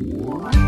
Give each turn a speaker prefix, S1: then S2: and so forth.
S1: What?